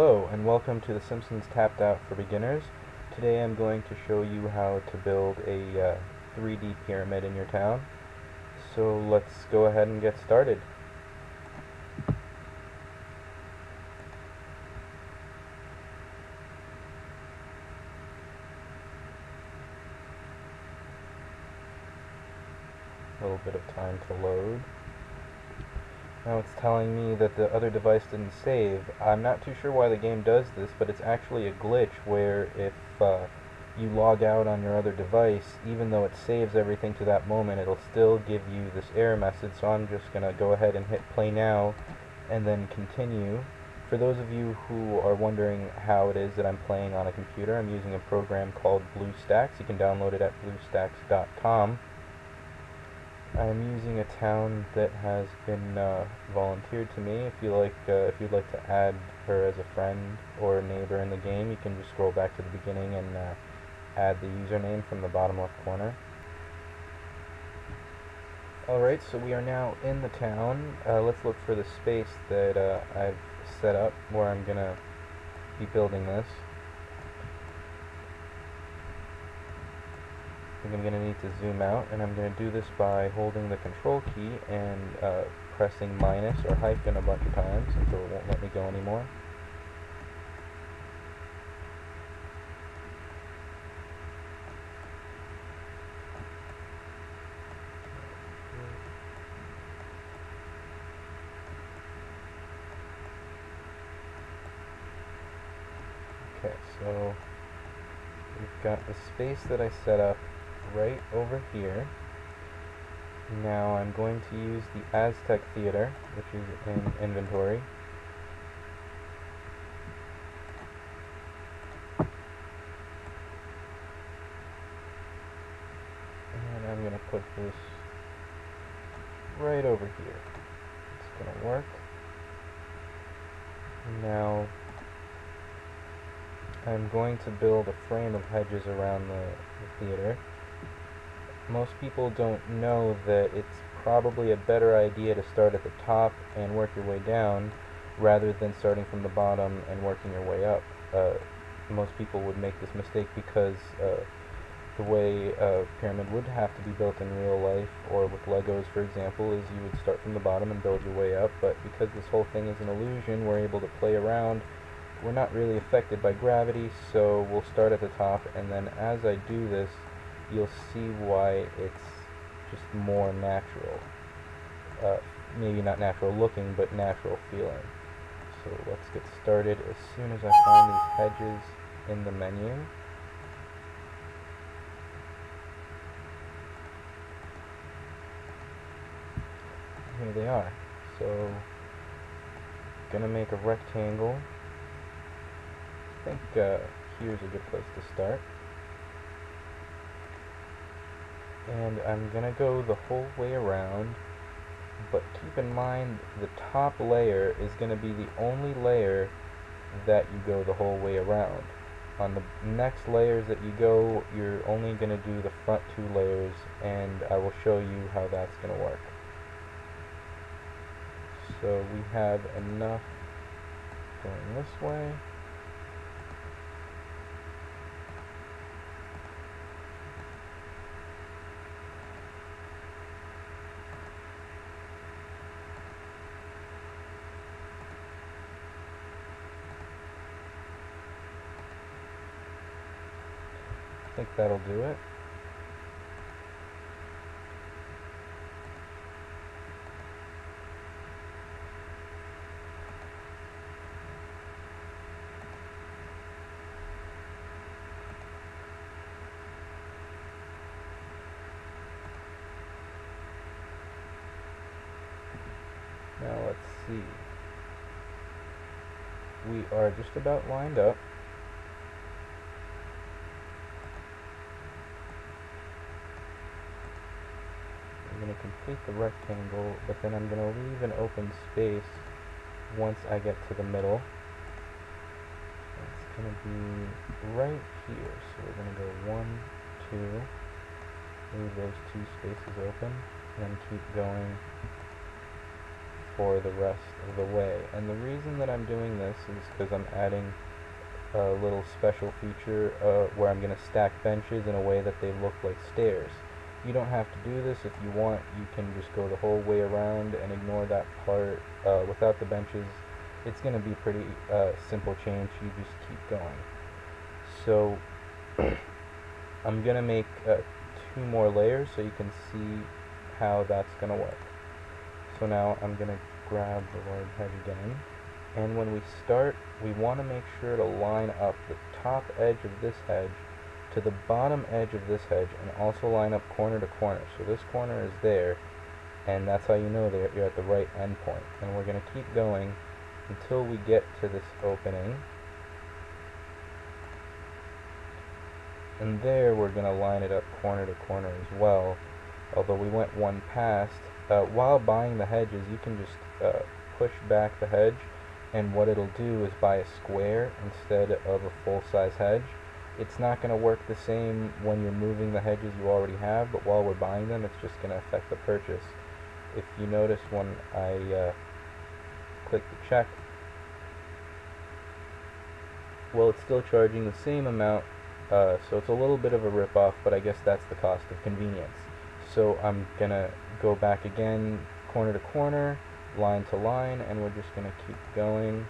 Hello and welcome to The Simpsons Tapped Out for Beginners. Today I'm going to show you how to build a uh, 3D pyramid in your town. So let's go ahead and get started. A little bit of time to load. Now it's telling me that the other device didn't save. I'm not too sure why the game does this, but it's actually a glitch where if uh, you log out on your other device, even though it saves everything to that moment, it'll still give you this error message, so I'm just going to go ahead and hit play now and then continue. For those of you who are wondering how it is that I'm playing on a computer, I'm using a program called BlueStacks. You can download it at bluestacks.com. I'm using a town that has been uh, volunteered to me. If you like, uh, if you'd like to add her as a friend or a neighbor in the game, you can just scroll back to the beginning and uh, add the username from the bottom left corner. Alright, so we are now in the town. Uh, let's look for the space that uh, I've set up where I'm gonna be building this. Think I'm going to need to zoom out, and I'm going to do this by holding the control key and uh, pressing minus or hyphen a bunch of times until it won't let me go anymore. Okay, so we've got the space that I set up right over here. Now I'm going to use the Aztec Theater, which is in inventory. And I'm going to put this right over here. It's going to work. Now I'm going to build a frame of hedges around the, the theater most people don't know that it's probably a better idea to start at the top and work your way down rather than starting from the bottom and working your way up. Uh, most people would make this mistake because uh, the way a pyramid would have to be built in real life or with Legos for example is you would start from the bottom and build your way up. But because this whole thing is an illusion we're able to play around. We're not really affected by gravity so we'll start at the top. And then as I do this you'll see why it's just more natural. Uh, maybe not natural looking, but natural feeling. So let's get started as soon as I find these hedges in the menu. Here they are. So, gonna make a rectangle. I think uh, here's a good place to start. And I'm gonna go the whole way around but keep in mind the top layer is gonna be the only layer that you go the whole way around. On the next layers that you go you're only gonna do the front two layers and I will show you how that's gonna work. So we have enough going this way think that'll do it. Now let's see. We are just about lined up. Going to complete the rectangle, but then I'm going to leave an open space once I get to the middle. It's going to be right here. So we're going to go one, two, leave those two spaces open, and then keep going for the rest of the way. And the reason that I'm doing this is because I'm adding a little special feature uh, where I'm going to stack benches in a way that they look like stairs. You don't have to do this if you want. You can just go the whole way around and ignore that part uh, without the benches. It's going to be pretty uh, simple change. You just keep going. So I'm going to make uh, two more layers so you can see how that's going to work. So now I'm going to grab the large hedge again. And when we start, we want to make sure to line up the top edge of this hedge to the bottom edge of this hedge and also line up corner to corner. So this corner is there, and that's how you know that you're at the right endpoint. And we're going to keep going until we get to this opening. And there we're going to line it up corner to corner as well. Although we went one past. Uh, while buying the hedges, you can just uh, push back the hedge and what it'll do is buy a square instead of a full-size hedge. It's not going to work the same when you're moving the hedges you already have, but while we're buying them, it's just going to affect the purchase. If you notice when I uh, click the check, well, it's still charging the same amount, uh, so it's a little bit of a rip-off, but I guess that's the cost of convenience. So I'm going to go back again, corner to corner, line to line and we're just going to keep going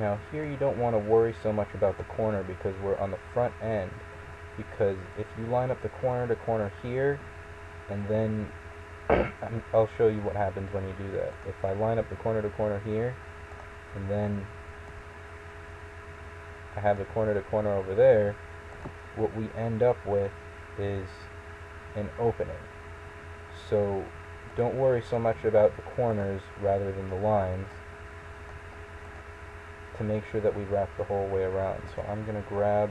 now here you don't want to worry so much about the corner because we're on the front end. Because if you line up the corner to corner here and then I'll show you what happens when you do that. If I line up the corner to corner here and then I have the corner to corner over there what we end up with is an opening. So don't worry so much about the corners rather than the lines to make sure that we wrap the whole way around. So I'm going to grab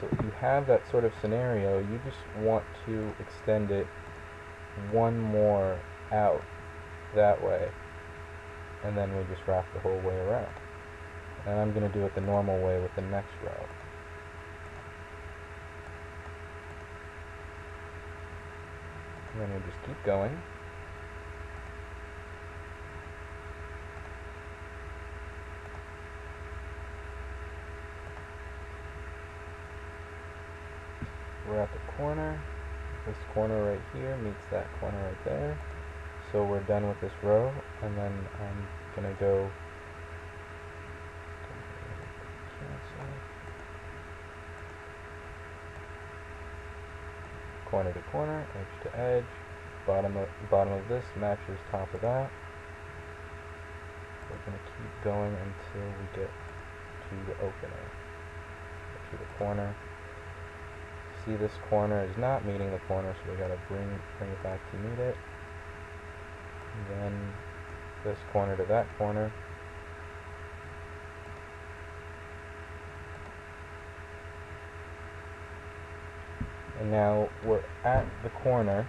So if you have that sort of scenario, you just want to extend it one more out that way. And then we just wrap the whole way around. And I'm going to do it the normal way with the next row. And then we'll just keep going. We're at the corner. This corner right here meets that corner right there. So we're done with this row, and then I'm going to go corner to corner, edge to edge. Bottom of, bottom of this matches top of that. We're going to keep going until we get to the opening, to the corner. See this corner is not meeting the corner, so we got to bring bring it back to meet it. And then this corner to that corner. and now we're at the corner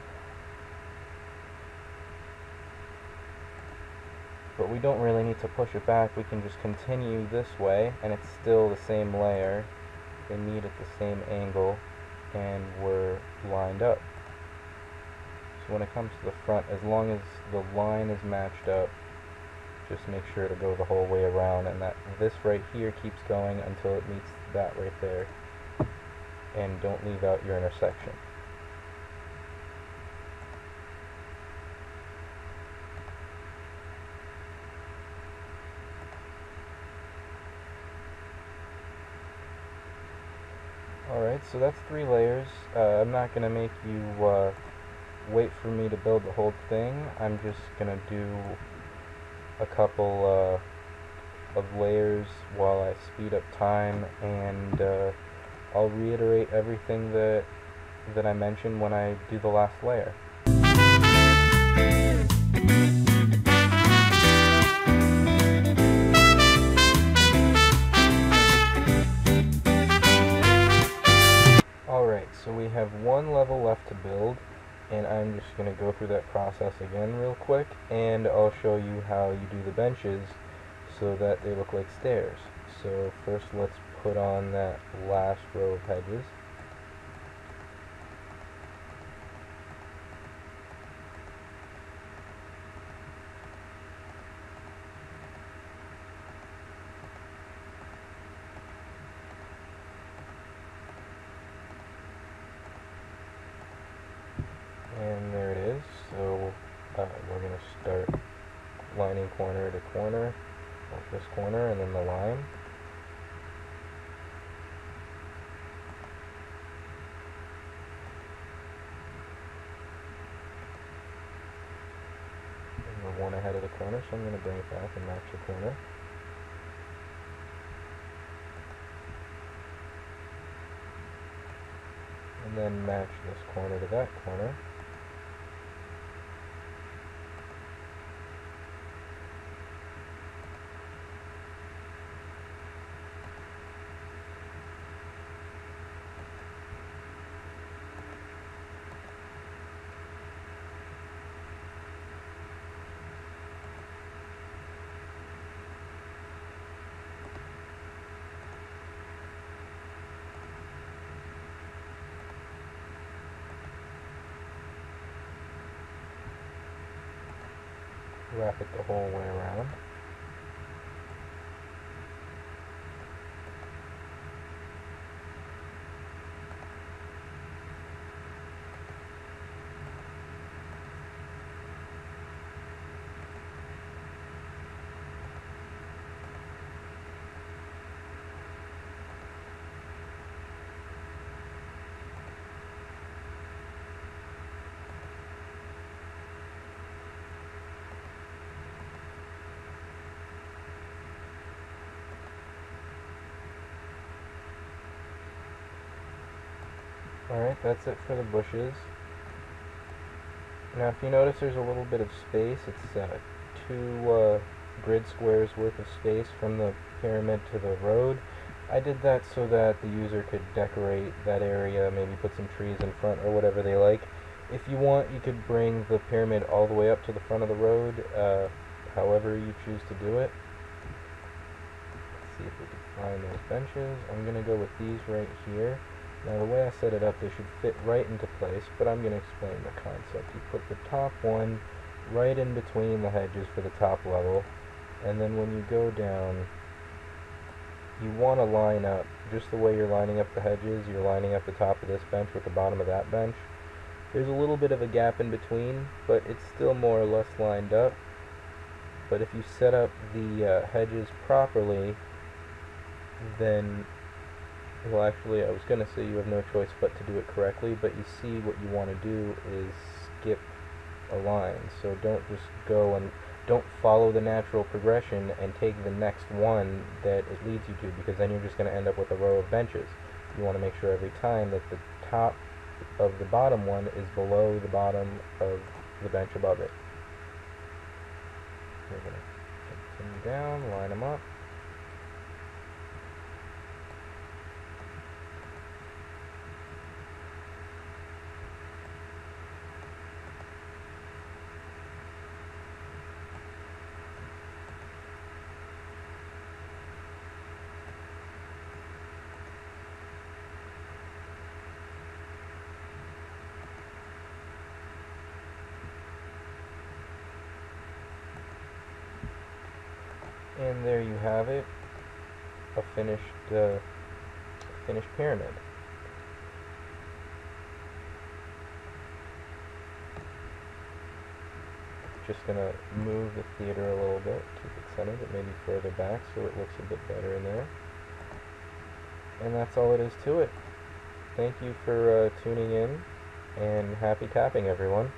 but we don't really need to push it back we can just continue this way and it's still the same layer they meet at the same angle and we're lined up so when it comes to the front as long as the line is matched up just make sure to go the whole way around and that this right here keeps going until it meets that right there and don't leave out your intersection. Alright, so that's three layers. Uh, I'm not going to make you uh, wait for me to build the whole thing. I'm just going to do a couple uh, of layers while I speed up time and uh, I'll reiterate everything that that I mentioned when I do the last layer. So we have one level left to build and I'm just going to go through that process again real quick and I'll show you how you do the benches so that they look like stairs. So first let's put on that last row of hedges. And there it is. So uh, we're going to start lining corner to corner, like this corner, and then the line. And we're one ahead of the corner, so I'm going to bring it back and match the corner. And then match this corner to that corner. Wrap it the whole way around. Alright, that's it for the bushes. Now if you notice there's a little bit of space, it's uh, two uh, grid squares worth of space from the pyramid to the road. I did that so that the user could decorate that area, maybe put some trees in front or whatever they like. If you want, you could bring the pyramid all the way up to the front of the road, uh, however you choose to do it. Let's see if we can find those benches. I'm going to go with these right here. Now the way I set it up, they should fit right into place, but I'm going to explain the concept. You put the top one right in between the hedges for the top level, and then when you go down, you want to line up, just the way you're lining up the hedges, you're lining up the top of this bench with the bottom of that bench. There's a little bit of a gap in between, but it's still more or less lined up. But if you set up the uh, hedges properly, then well, actually, I was going to say you have no choice but to do it correctly, but you see what you want to do is skip a line. So don't just go and don't follow the natural progression and take the next one that it leads you to, because then you're just going to end up with a row of benches. You want to make sure every time that the top of the bottom one is below the bottom of the bench above it. We're going to continue down, line them up. And there you have it, a finished, uh, finished pyramid. Just gonna move the theater a little bit, keep it centered, but maybe further back so it looks a bit better in there. And that's all it is to it. Thank you for uh, tuning in, and happy tapping everyone.